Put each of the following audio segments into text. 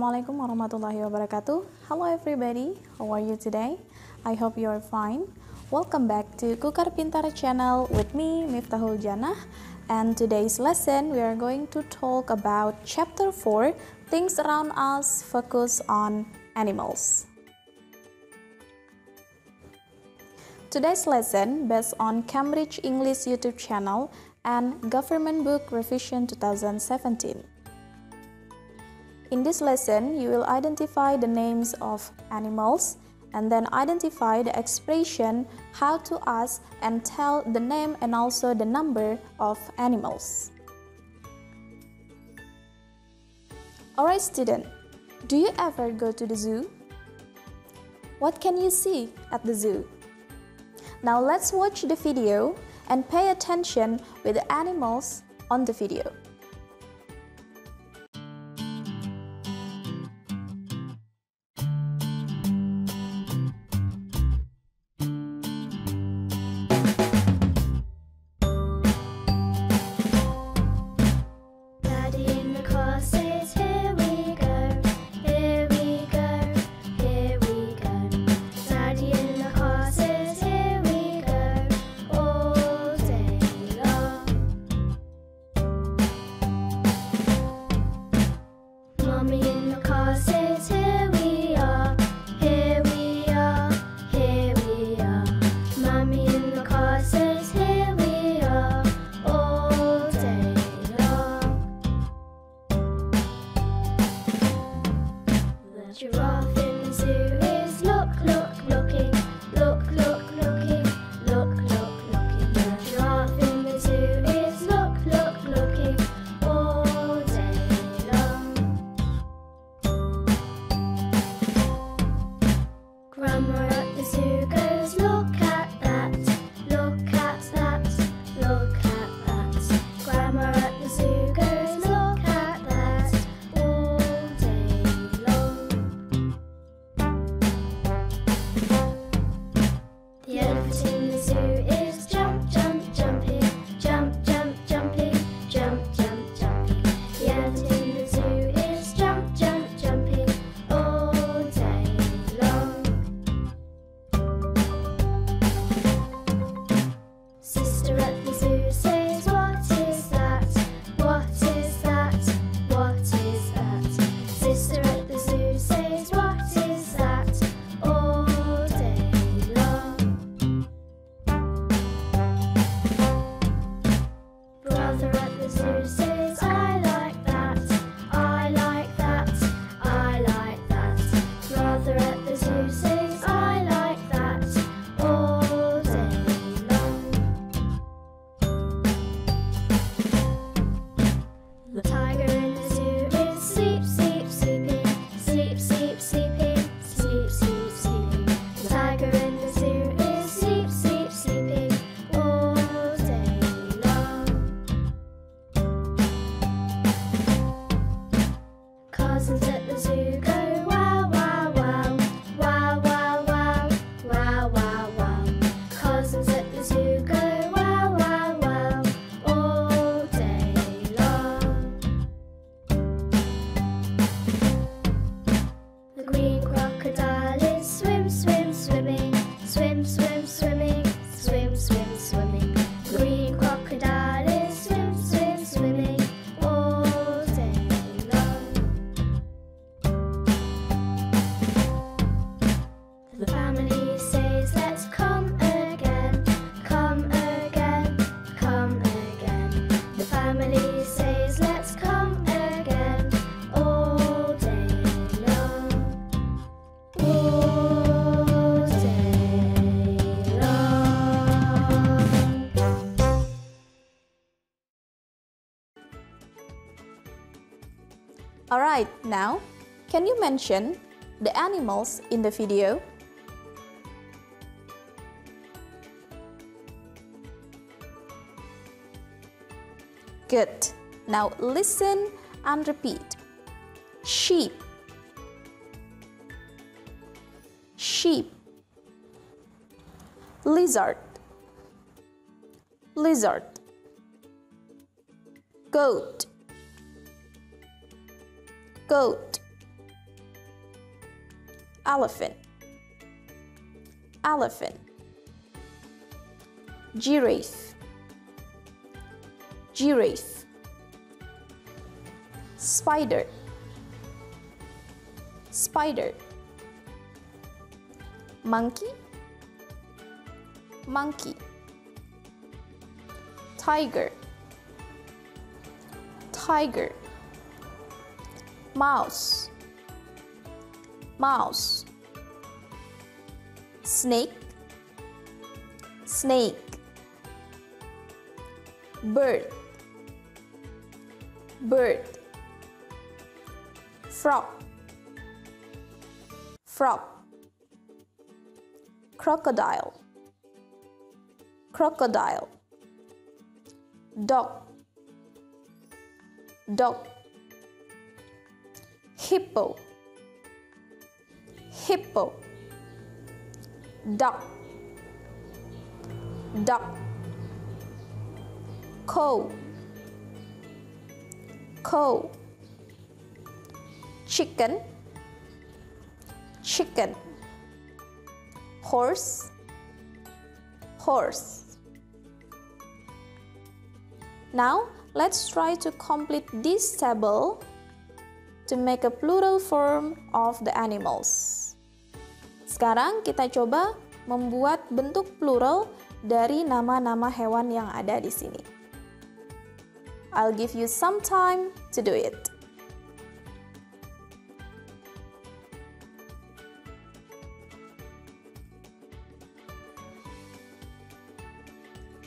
Assalamualaikum warahmatullahi wabarakatuh. Hello everybody, how are you today? I hope you are fine. Welcome back to Kukar Pintar channel with me Miftahul Janah. And today's lesson we are going to talk about chapter 4 Things around us focus on animals. Today's lesson based on Cambridge English YouTube channel and Government Book Revision 2017. In this lesson, you will identify the names of animals and then identify the expression how to ask and tell the name and also the number of animals. Alright student, do you ever go to the zoo? What can you see at the zoo? Now let's watch the video and pay attention with the animals on the video. Alright, now, can you mention the animals in the video? Good. Now listen and repeat. Sheep. Sheep. Lizard. Lizard. Goat goat elephant elephant giraffe giraffe spider spider monkey monkey tiger tiger mouse. Mouse. Snake. Snake. Bird. Bird. Frog. Frog. Crocodile. Crocodile. Dog. Dog hippo. Hippo. Duck. Duck. Cow. Cow. Chicken. Chicken. Horse. Horse. Now let's try to complete this table to make a plural form of the animals sekarang kita coba membuat bentuk plural dari nama-nama hewan yang ada di sini. I'll give you some time to do it.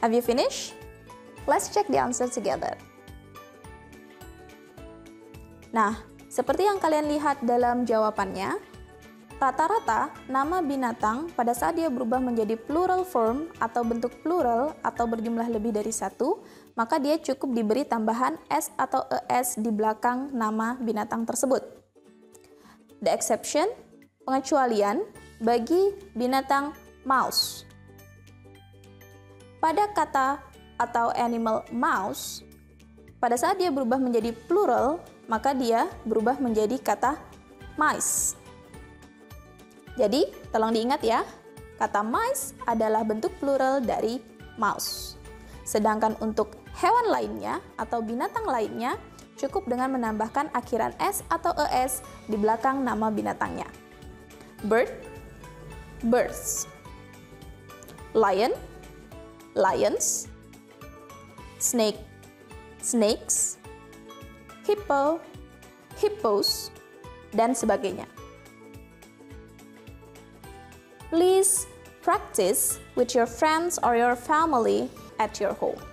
Have you finished? Let's check the answer together. Nah, seperti yang kalian lihat dalam jawabannya, Rata-rata, nama binatang pada saat dia berubah menjadi plural form atau bentuk plural atau berjumlah lebih dari satu, maka dia cukup diberi tambahan s atau es di belakang nama binatang tersebut. The exception, pengecualian, bagi binatang mouse. Pada kata atau animal mouse, pada saat dia berubah menjadi plural, maka dia berubah menjadi kata mice. Jadi, tolong diingat ya, kata mice adalah bentuk plural dari mouse. Sedangkan untuk hewan lainnya atau binatang lainnya, cukup dengan menambahkan akhiran s atau es di belakang nama binatangnya. Bird, birds. Lion, lions. Snake, snakes. Hippo, hippos, dan sebagainya. Please practice with your friends or your family at your home.